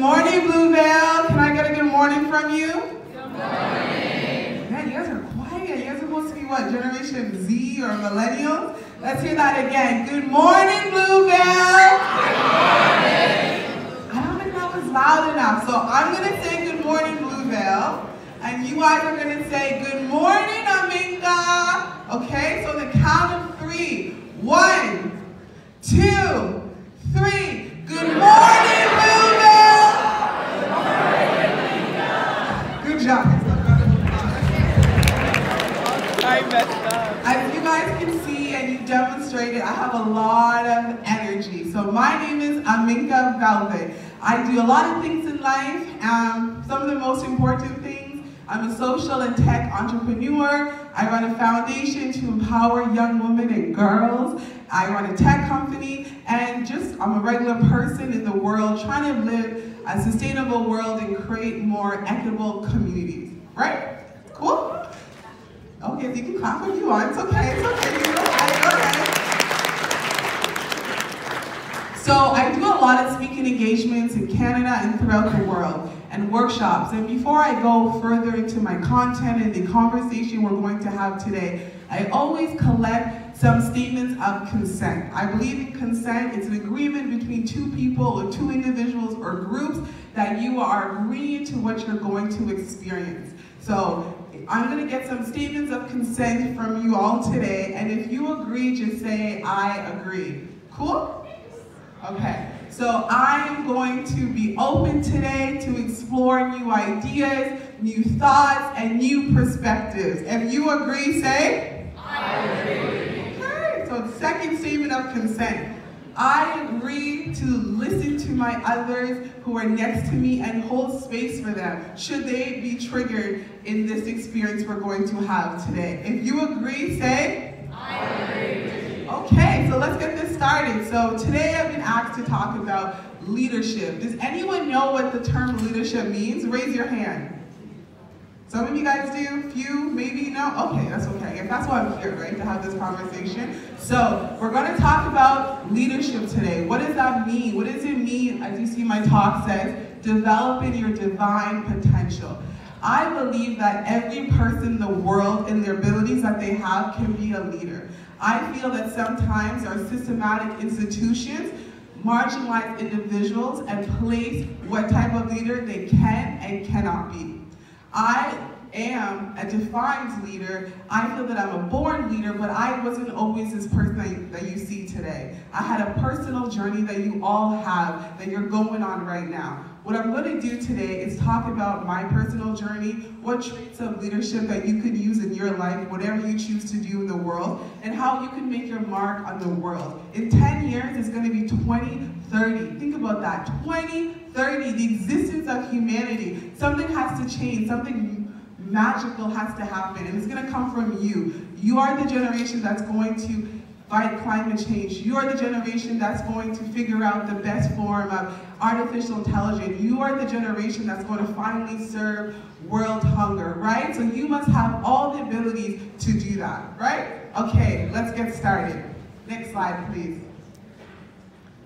Morning, Bluevale. Can I get a good morning from you? Good morning. Man, you guys are quiet. You guys are supposed to be what, Generation Z or Millennials? Let's hear that again. Good morning, Bluevale. Good morning. I don't think that was loud enough. So I'm going to say good morning, Bluevale. And you guys are going to say good morning, Aminka. Okay, so the count of three. One, two, three. Good morning, Bluevale. As you guys can see and you demonstrated, I have a lot of energy. So my name is Aminka Belvitt. I do a lot of things in life. Um, some of the most important things, I'm a social and tech entrepreneur. I run a foundation to empower young women and girls. I run a tech company and just I'm a regular person in the world trying to live a sustainable world and create more equitable communities. Right? Cool? Okay, you can clap if you want. It's okay. It's okay. You. So I do a lot of speaking engagements in Canada and throughout the world and workshops. And before I go further into my content and the conversation we're going to have today, I always collect some statements of consent. I believe in consent. It's an agreement between two people or two individuals or groups that you are agreeing to what you're going to experience. So I'm going to get some statements of consent from you all today, and if you agree, just say, I agree. Cool? Okay, so I am going to be open today to explore new ideas, new thoughts, and new perspectives. If you agree, say, I agree. Okay, so second statement of consent. I agree to listen to my others who are next to me and hold space for them should they be triggered in this experience we're going to have today. If you agree, say, I agree. Okay, so let's get this started. So today I've been asked to talk about leadership. Does anyone know what the term leadership means? Raise your hand. Some of you guys do, few, maybe no. Okay, that's okay. If that's why I'm here, right, to have this conversation. So we're going to talk about leadership today. What does that mean? What does it mean, as you see my talk says, developing your divine potential? I believe that every person in the world and their abilities that they have can be a leader. I feel that sometimes our systematic institutions marginalize individuals and place what type of leader they can and cannot be. I am a defined leader. I feel that I'm a born leader, but I wasn't always this person that you see today. I had a personal journey that you all have, that you're going on right now. What I'm going to do today is talk about my personal journey, what traits of leadership that you could use in your life, whatever you choose to do in the world, and how you can make your mark on the world. In 10 years, it's going to be 2030. Think about that. 2030, the existence of humanity. Something has to change. Something magical has to happen, and it's going to come from you. You are the generation that's going to fight climate change. You are the generation that's going to figure out the best form of artificial intelligence. You are the generation that's going to finally serve world hunger, right? So you must have all the abilities to do that, right? Okay, let's get started. Next slide, please.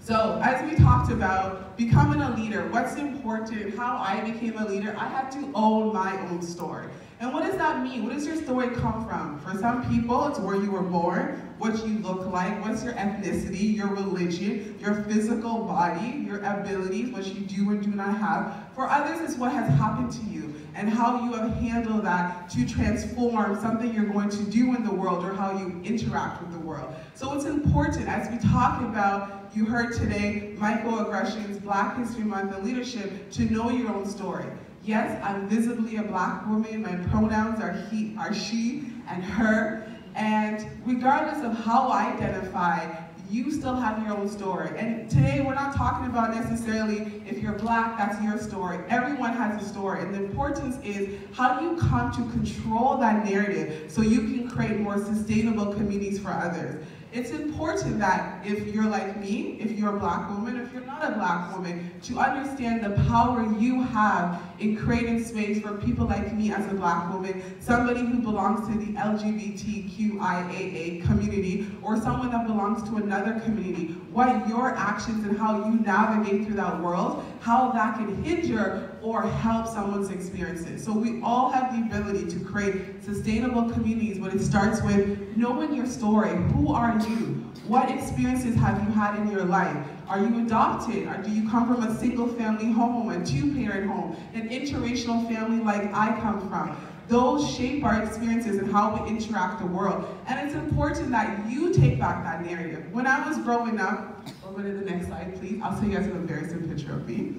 So as we talked about becoming a leader, what's important, how I became a leader, I had to own my own story. And what does that mean? What does your story come from? For some people, it's where you were born, what you look like, what's your ethnicity, your religion, your physical body, your abilities, what you do and do not have. For others, it's what has happened to you and how you have handled that to transform something you're going to do in the world or how you interact with the world. So it's important as we talk about, you heard today, microaggressions, Black History Month, and leadership, to know your own story. Yes, I'm visibly a black woman. My pronouns are he, are she, and her. And regardless of how I identify, you still have your own story. And today we're not talking about necessarily if you're black, that's your story. Everyone has a story. And the importance is how do you come to control that narrative so you can create more sustainable communities for others. It's important that if you're like me, if you're a black woman, if you're not a black woman, to understand the power you have in creating space for people like me as a black woman, somebody who belongs to the LGBTQIAA community, or someone that belongs to another community, what your actions and how you navigate through that world, how that can hinder or help someone's experiences. So we all have the ability to create sustainable communities, but it starts with knowing your story. Who are you? What experiences have you had in your life? Are you adopted? Or do you come from a single family home, a two parent home, an interracial family like I come from? Those shape our experiences and how we interact the world. And it's important that you take back that narrative. When I was growing up, over to the next slide, please. I'll show you guys an embarrassing picture of me.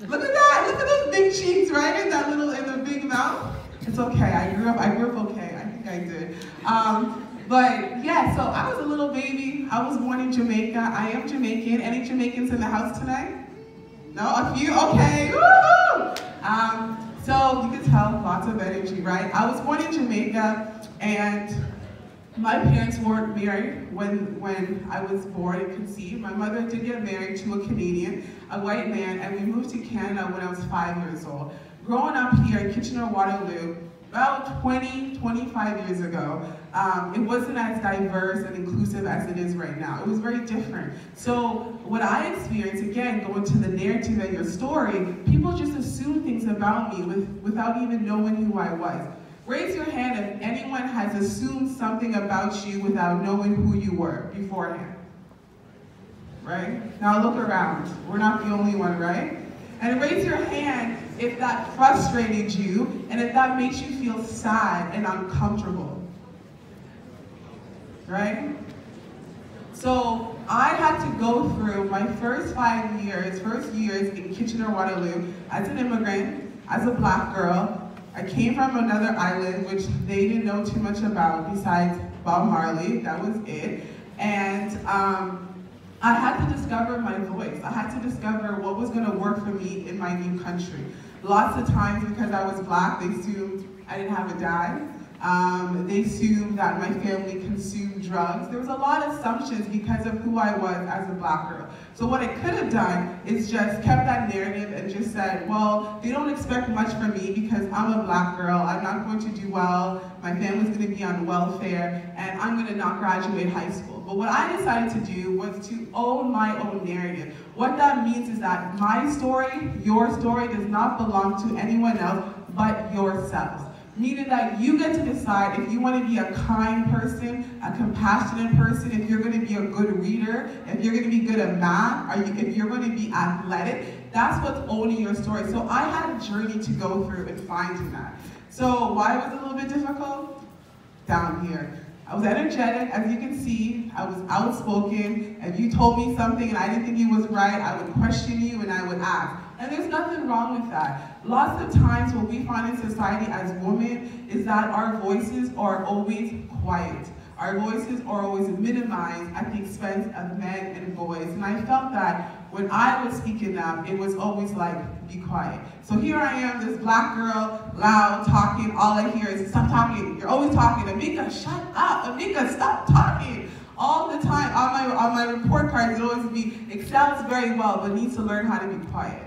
Look at that! Look at those big cheeks, right? And that little, in the big mouth. It's okay. I grew up. I grew up okay. I think I did. Um, but yeah, so I was a little baby. I was born in Jamaica. I am Jamaican. Any Jamaicans in the house tonight? No, a few. Okay. Um, so you can tell lots of energy, right? I was born in Jamaica, and my parents weren't married when, when I was born and conceived. My mother did get married to a Canadian, a white man, and we moved to Canada when I was five years old. Growing up here in Kitchener-Waterloo, about 20, 25 years ago, um, it wasn't as diverse and inclusive as it is right now. It was very different. So what I experienced, again, going to the narrative of your story, people just assume things about me with, without even knowing who I was. Raise your hand if anyone has assumed something about you without knowing who you were beforehand. Right? Now look around. We're not the only one, right? And raise your hand if that frustrated you and if that makes you feel sad and uncomfortable. Right? So I had to go through my first five years, first years in Kitchener-Waterloo as an immigrant, as a black girl, I came from another island, which they didn't know too much about besides Bob Marley, that was it. And um, I had to discover my voice. I had to discover what was gonna work for me in my new country. Lots of times, because I was black, they assumed I didn't have a dad. Um, they assumed that my family consumed drugs. There was a lot of assumptions because of who I was as a black girl. So what I could have done is just kept that narrative and just said, well, they don't expect much from me because I'm a black girl. I'm not going to do well. My family's going to be on welfare, and I'm going to not graduate high school. But what I decided to do was to own my own narrative. What that means is that my story, your story, does not belong to anyone else but yourselves meaning that you get to decide if you want to be a kind person, a compassionate person, if you're going to be a good reader, if you're going to be good at math, or if you're going to be athletic. That's what's owning your story. So I had a journey to go through in finding that. So why was it a little bit difficult? Down here. I was energetic, as you can see. I was outspoken. If you told me something and I didn't think it was right, I would question you and I would ask. And there's nothing wrong with that. Lots of times what we find in society as women is that our voices are always quiet. Our voices are always minimized at the expense of men and boys. And I felt that when I was speaking up, it was always like, be quiet. So here I am, this black girl, loud, talking. All I hear is, stop talking. You're always talking. Aminka, shut up. Aminka, stop talking. All the time on my, on my report cards, it always be, excels very well, but needs to learn how to be quiet.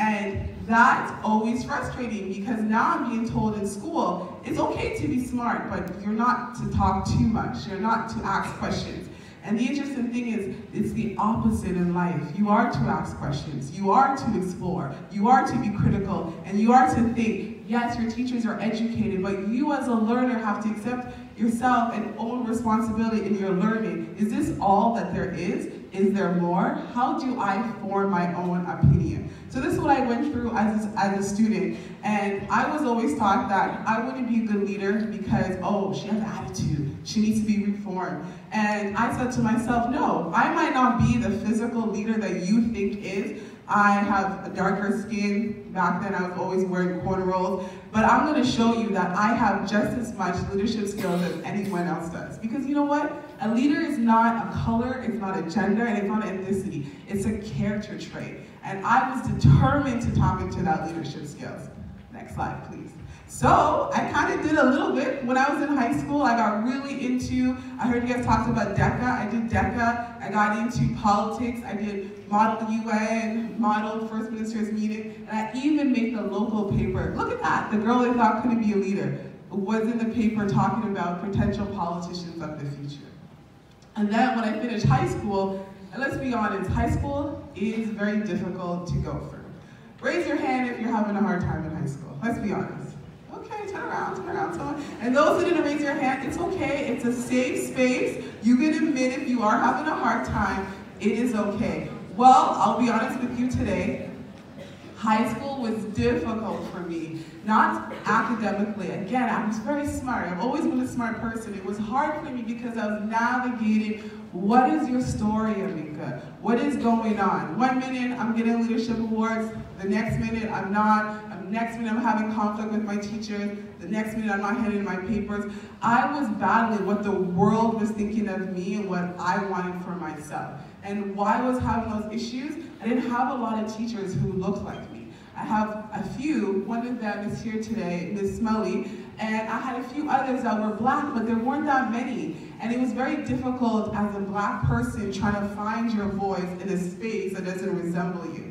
And that's always frustrating because now I'm being told in school, it's okay to be smart, but you're not to talk too much. You're not to ask questions. And the interesting thing is, it's the opposite in life. You are to ask questions. You are to explore. You are to be critical. And you are to think, yes, your teachers are educated, but you as a learner have to accept yourself and own responsibility in your learning. Is this all that there is? Is there more? How do I form my own opinion? So this is what I went through as, as a student. And I was always taught that I wouldn't be a good leader because, oh, she has attitude. She needs to be reformed. And I said to myself, no, I might not be the physical leader that you think is, I have a darker skin. Back then I was always wearing cornrows. But I'm gonna show you that I have just as much leadership skills as anyone else does. Because you know what? A leader is not a color, it's not a gender, and it's not an ethnicity. It's a character trait. And I was determined to tap into that leadership skills. Next slide, please. So I kind of did a little bit. When I was in high school, I got really into, I heard you guys talked about DECA. I did DECA. I got into politics. I did Model UN, Model First Minister's Meeting, and I even made the local paper. Look at that. The girl I thought couldn't be a leader was in the paper talking about potential politicians of the future. And then when I finished high school, and let's be honest, high school is very difficult to go through. Raise your hand if you're having a hard time in high school. Let's be honest. Okay, turn around, turn around. And those who didn't raise your hand, it's okay. It's a safe space. You can admit if you are having a hard time. It is okay. Well, I'll be honest with you today. High school was difficult for me, not academically. Again, I was very smart. I've always been a smart person. It was hard for me because I was navigating what is your story, Aminka? What is going on? One minute I'm getting leadership awards, the next minute I'm not, next minute I'm having conflict with my teachers, the next minute I'm not handing my papers. I was battling what the world was thinking of me and what I wanted for myself. And why I was having those issues, I didn't have a lot of teachers who looked like me. I have a few, one of them is here today, Ms. Smelly, and I had a few others that were black, but there weren't that many. And it was very difficult as a black person trying to find your voice in a space that doesn't resemble you.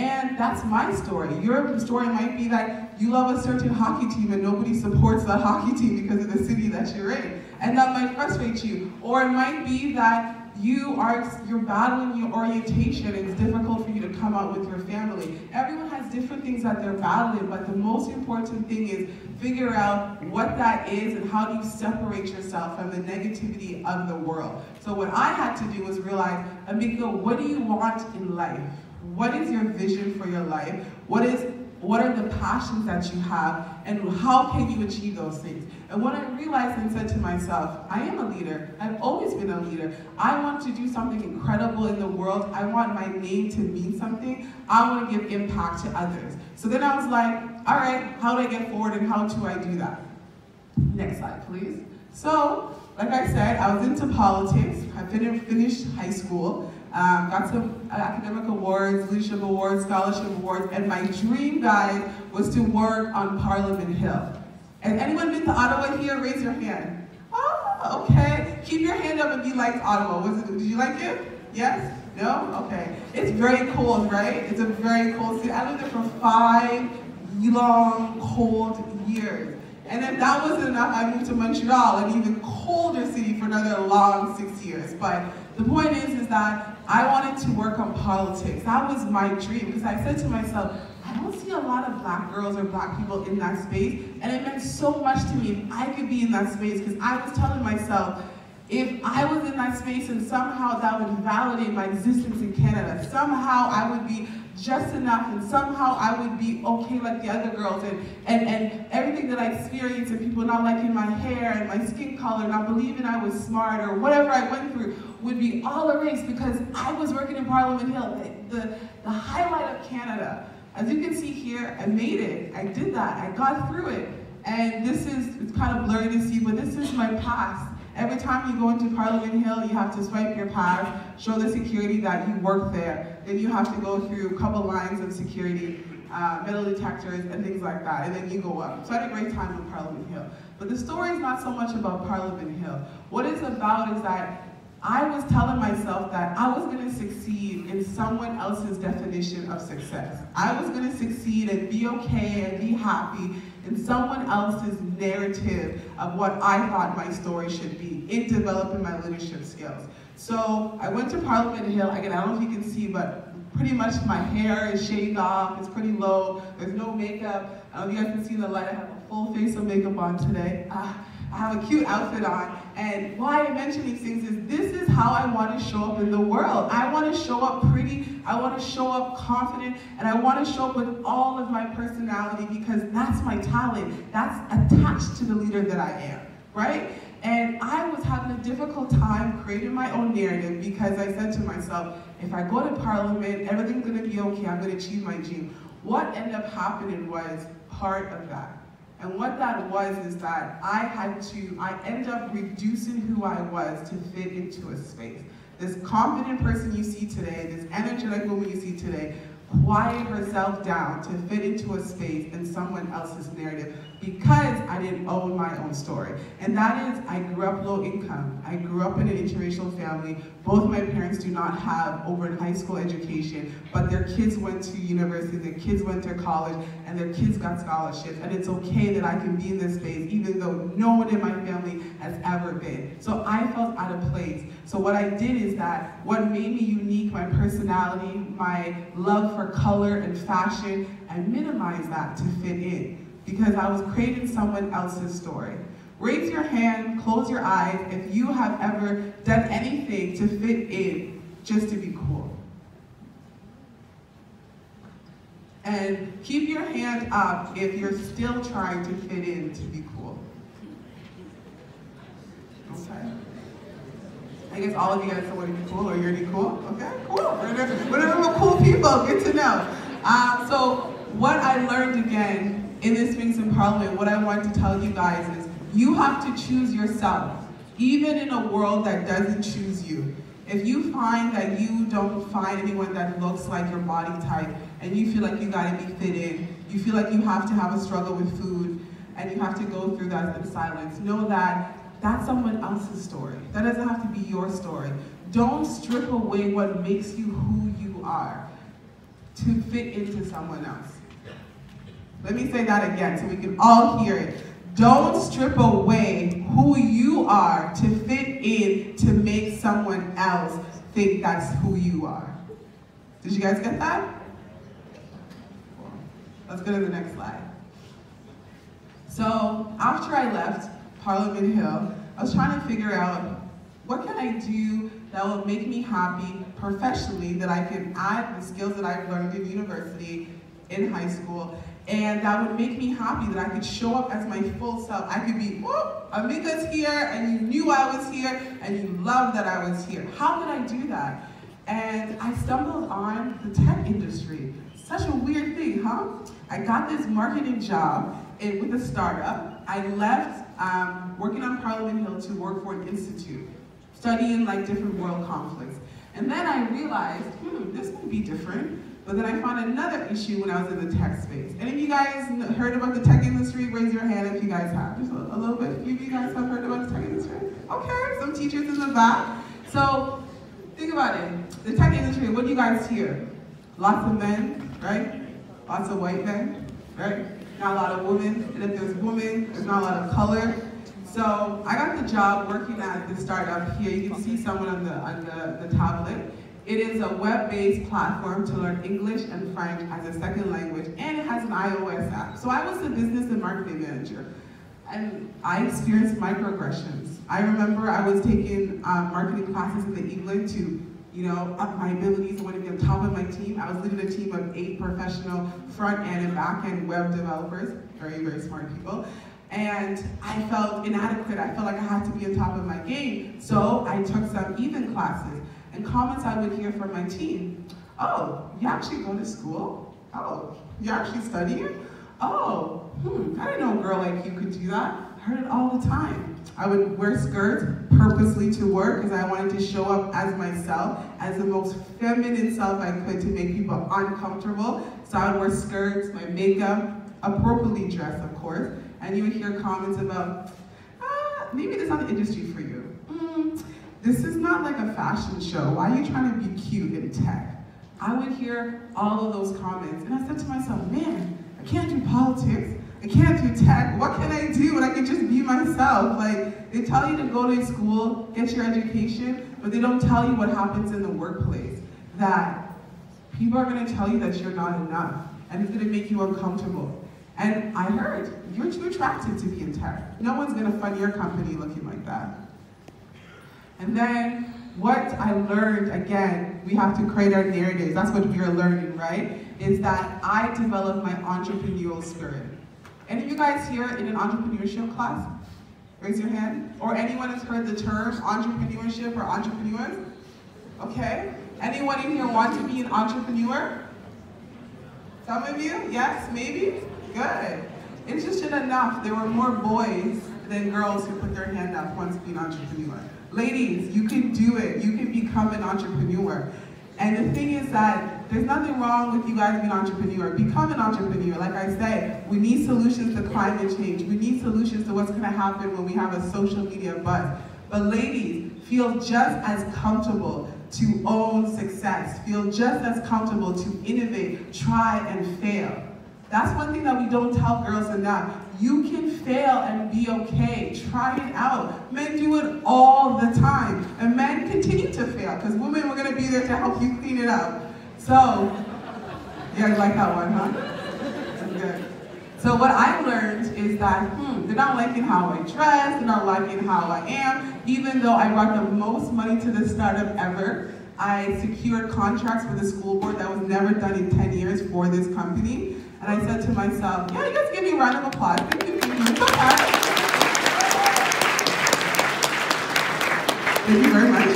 And that's my story. Your story might be that you love a certain hockey team and nobody supports that hockey team because of the city that you're in. And that might frustrate you. Or it might be that you are you're battling your orientation it's difficult for you to come out with your family. Everyone has different things that they're battling, but the most important thing is figure out what that is and how do you separate yourself from the negativity of the world. So what I had to do was realize, Aminka, what do you want in life? What is your vision for your life? What is what are the passions that you have, and how can you achieve those things? And what I realized and said to myself, I am a leader. I've always been a leader. I want to do something incredible in the world. I want my name to mean something. I want to give impact to others. So then I was like, all right, how do I get forward and how do I do that? Next slide, please. So, like I said, I was into politics. I finished high school. Um, got some academic awards, leadership awards, scholarship awards, and my dream, guys, was to work on Parliament Hill. And anyone been to Ottawa here? Raise your hand. Oh, okay. Keep your hand up if you liked Ottawa. Was it, did you like it? Yes? No? Okay. It's very cold, right? It's a very cold city. I lived there for five long, cold years. And if that wasn't enough, I moved to Montreal, an even colder city for another long six years. But the point is, is that I wanted to work on politics. That was my dream because I said to myself, I don't see a lot of black girls or black people in that space. And it meant so much to me if I could be in that space because I was telling myself, if I was in that space and somehow that would validate my existence in Canada, somehow I would be just enough and somehow I would be okay like the other girls and, and, and everything that I experienced and people not liking my hair and my skin color, not believing I was smart or whatever I went through be all erased because I was working in Parliament Hill, the, the, the highlight of Canada. As you can see here, I made it. I did that. I got through it. And this is, it's kind of blurry to see, but this is my past. Every time you go into Parliament Hill, you have to swipe your pass, show the security that you work there. Then you have to go through a couple lines of security, uh, metal detectors, and things like that, and then you go up. So I had a great time on Parliament Hill. But the story is not so much about Parliament Hill. What it's about is that I was telling myself that I was going to succeed in someone else's definition of success. I was going to succeed and be okay and be happy in someone else's narrative of what I thought my story should be in developing my leadership skills. So I went to Parliament Hill. Again, I don't know if you can see, but pretty much my hair is shaved off. It's pretty low. There's no makeup. I don't know if you guys can see the light. I have a full face of makeup on today. Uh, I have a cute outfit on. And why I mention these things is this is how I want to show up in the world. I want to show up pretty, I want to show up confident, and I want to show up with all of my personality because that's my talent. That's attached to the leader that I am, right? And I was having a difficult time creating my own narrative because I said to myself, if I go to parliament, everything's gonna be okay, I'm gonna achieve my dream. What ended up happening was part of that. And what that was is that I had to, I ended up reducing who I was to fit into a space. This confident person you see today, this energetic woman you see today, quiet herself down to fit into a space in someone else's narrative because I didn't own my own story. And that is, I grew up low income. I grew up in an interracial family. Both my parents do not have over high school education, but their kids went to university, their kids went to college, and their kids got scholarships. And it's okay that I can be in this space, even though no one in my family has ever been. So I felt out of place. So what I did is that what made me unique, my personality, my love for color and fashion, I minimized that to fit in because I was creating someone else's story. Raise your hand, close your eyes if you have ever done anything to fit in just to be cool. And keep your hand up if you're still trying to fit in to be cool. Okay. I guess all of you guys want to be cool or you're already cool. Okay, cool. We're, we're cool people. Good to know. Uh, so what I learned again in this Sphinx in Parliament, what I want to tell you guys is you have to choose yourself, even in a world that doesn't choose you. If you find that you don't find anyone that looks like your body type, and you feel like you gotta be fit in, you feel like you have to have a struggle with food, and you have to go through that in silence, know that that's someone else's story. That doesn't have to be your story. Don't strip away what makes you who you are to fit into someone else. Let me say that again so we can all hear it. Don't strip away who you are to fit in to make someone else think that's who you are. Did you guys get that? Let's go to the next slide. So after I left Parliament Hill, I was trying to figure out what can I do that will make me happy professionally, that I can add the skills that I've learned in university, in high school, and that would make me happy that I could show up as my full self. I could be, oh, Aminka's here, and you knew I was here, and you loved that I was here. How could I do that? And I stumbled on the tech industry. Such a weird thing, huh? I got this marketing job with a startup. I left um, working on Parliament Hill to work for an institute, studying like different world conflicts. And then I realized, hmm, this can be different. But then I found another issue when I was in the tech space. Any of you guys heard about the tech industry? Raise your hand if you guys have. Just a, a little bit. A few of you guys have heard about the tech industry? Okay, some teachers in the back. So think about it. The tech industry, what do you guys hear? Lots of men, right? Lots of white men, right? Not a lot of women. And if there's women, there's not a lot of color. So I got the job working at the startup here. You can see someone on the on the, the tablet. It is a web-based platform to learn English and French as a second language, and it has an iOS app. So I was the business and marketing manager, and I experienced microaggressions. I remember I was taking um, marketing classes in the evening to you know, up my abilities. I wanted to be on top of my team. I was leading a team of eight professional front end and back end web developers, very, very smart people. And I felt inadequate. I felt like I had to be on top of my game. So I took some even classes and comments I would hear from my team. Oh, you actually go to school? Oh, you actually study? Oh, hmm, I didn't know a girl like you could do that. I heard it all the time. I would wear skirts purposely to work because I wanted to show up as myself, as the most feminine self I could to make people uncomfortable. So I would wear skirts, my makeup, appropriately dressed, of course, and you would hear comments about, ah, maybe this is not the industry for you. This is not like a fashion show. Why are you trying to be cute in tech? I would hear all of those comments, and I said to myself, man, I can't do politics. I can't do tech. What can I do when I can just be myself? Like, they tell you to go to school, get your education, but they don't tell you what happens in the workplace. That people are gonna tell you that you're not enough, and it's gonna make you uncomfortable. And I heard, you're too attractive to be in tech. No one's gonna fund your company looking like that. And then what I learned, again, we have to create our narratives. That's what we are learning, right? Is that I developed my entrepreneurial spirit. Any of you guys here in an entrepreneurship class? Raise your hand. Or anyone has heard the term entrepreneurship or entrepreneurs? Okay. Anyone in here want to be an entrepreneur? Some of you? Yes, maybe? Good. Just enough. There were more boys than girls who put their hand up once being entrepreneur. Ladies, you can do it. You can become an entrepreneur. And the thing is that there's nothing wrong with you guys being an entrepreneur. Become an entrepreneur. Like I said, we need solutions to climate change. We need solutions to what's going to happen when we have a social media buzz. But ladies, feel just as comfortable to own success. Feel just as comfortable to innovate, try, and fail. That's one thing that we don't tell girls enough. You can fail and be okay. Try it out. Men do it all the time. And men continue to fail because women are going to be there to help you clean it up. So, you guys like that one, huh? Good. So what I learned is that, hmm, they're not liking how I dress, they're not liking how I am, even though I brought the most money to the startup ever. I secured contracts for the school board that was never done in 10 years for this company. And I said to myself, yeah, you guys give me a round of applause. Thank you, thank you. Thank you very much.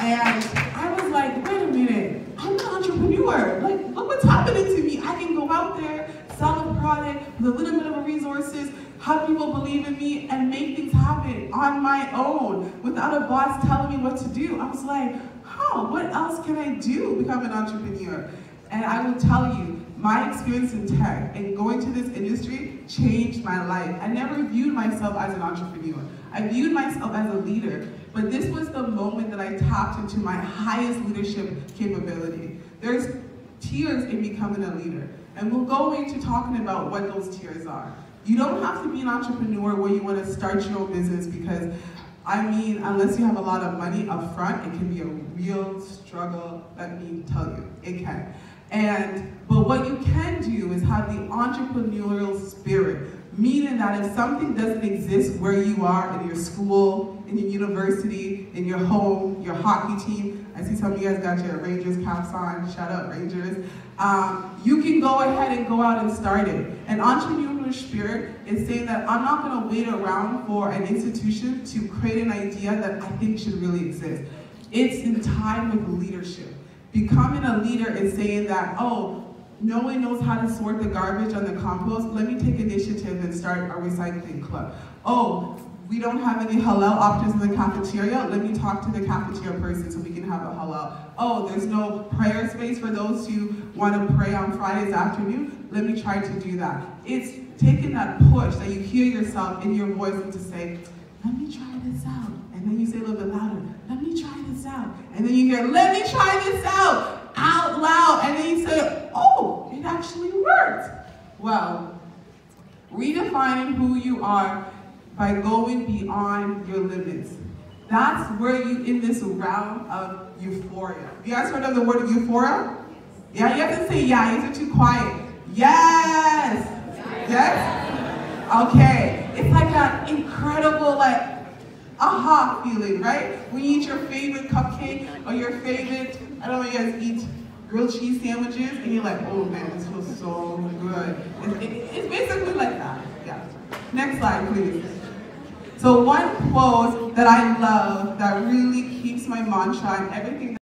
And I was like, wait a minute, I'm an entrepreneur. Like, look what's happening to me. I can go out there, sell a product with a little bit of resources, have people believe in me, and make things happen on my own without a boss telling me what to do. I was like, huh, what else can I do become an entrepreneur? And I will tell you, my experience in tech and going to this industry changed my life. I never viewed myself as an entrepreneur. I viewed myself as a leader, but this was the moment that I tapped into my highest leadership capability. There's tiers in becoming a leader, and we'll go into talking about what those tiers are. You don't have to be an entrepreneur where you want to start your own business because I mean, unless you have a lot of money up front, it can be a real struggle, let me tell you, it can. And, but what you can do is have the entrepreneurial spirit, meaning that if something doesn't exist where you are in your school, in your university, in your home, your hockey team, I see some of you guys got your Rangers caps on, shout out Rangers, um, you can go ahead and go out and start it. An entrepreneurial spirit is saying that I'm not gonna wait around for an institution to create an idea that I think should really exist. It's in time with leadership. Becoming a leader is saying that, oh, no one knows how to sort the garbage on the compost. Let me take initiative and start a recycling club. Oh, we don't have any halal options in the cafeteria. Let me talk to the cafeteria person so we can have a halal. Oh, there's no prayer space for those who want to pray on Fridays afternoon. Let me try to do that. It's taking that push that you hear yourself in your voice and to say, let me try this out. And then you say a little bit louder, let me try this out. And then you hear, let me try this out, out loud. And then you say, oh, it actually worked. Well, redefining who you are by going beyond your limits. That's where you, in this realm of euphoria. You guys heard of the word euphoria? Yeah, you have to say yeah, you are too quiet. Yes! Yes? Okay. It's like that incredible, like, aha feeling, right? When you eat your favorite cupcake or your favorite, I don't know, you guys eat grilled cheese sandwiches and you're like, oh man, this feels so good. It's, it, it's basically like that, yeah. Next slide, please. So one quote that I love that really keeps my mantra and everything